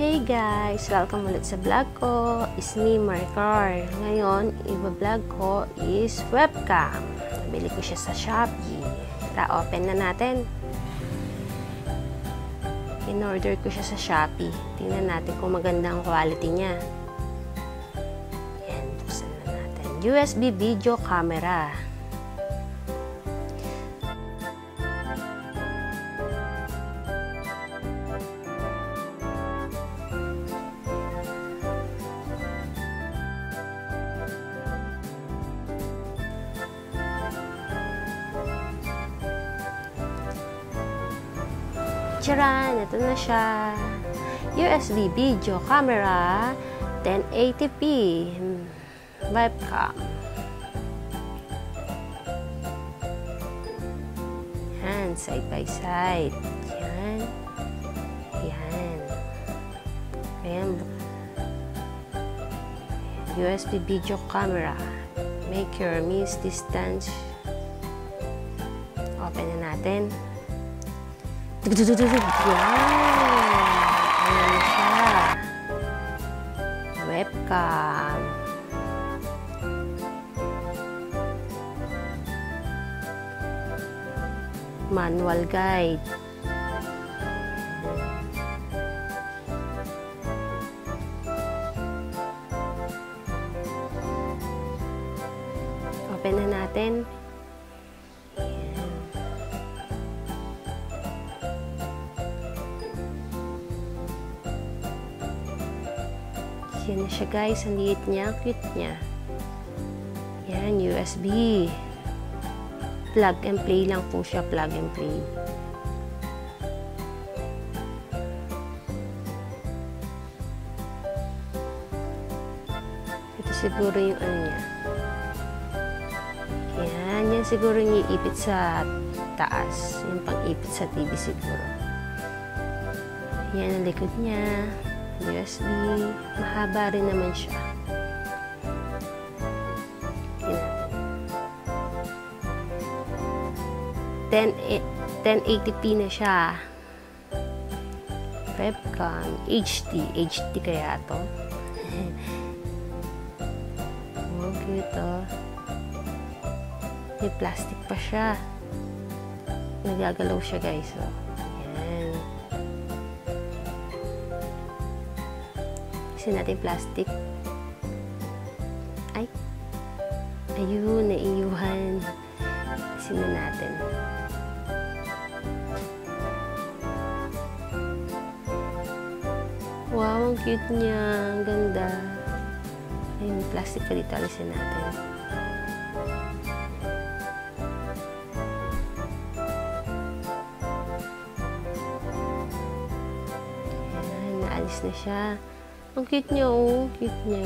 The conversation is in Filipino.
Hey guys! Welcome ulit sa vlog ko. It's me, Marcar. Ngayon, i-vlog ko is webcam. Nabili ko siya sa Shopee. Tara, open na natin. In-order ko siya sa Shopee. Tingnan natin kung maganda ang quality niya. Yan, buksan na natin. USB video camera. Charan! Ito na siya. USB video camera 1080p webcam. Yan, side by side. Yan. Yan. Ayan. USB video camera. Make your miss distance. Open na natin. Yan. Ayan na siya. Webcam. Manual guide. Open na natin. Yan na siya guys. Ang liit niya. Cute niya. Yan, USB. Plug and play lang po siya. Plug and play. Ito siguro yung ano niya. Yan, yan siguro yung iipit sa taas. Yung pang-ipit sa TV siguro. Yan ang likod niya. USB. Mahaba rin naman siya. Yan. 1080p na siya. Webcam. HD. HD kaya to. oh, cute oh. May plastic pa siya. Nagagalaw siya guys. Oh. Yan. Kasi natin plastic. Ay. Ayun, naiiwan. Kasi na natin. Wow, ang cute niya. Ang ganda. Ayun, plastic pa dito. Alisin natin. Naalis na siya. Ang cute niya, oh. Cute niya.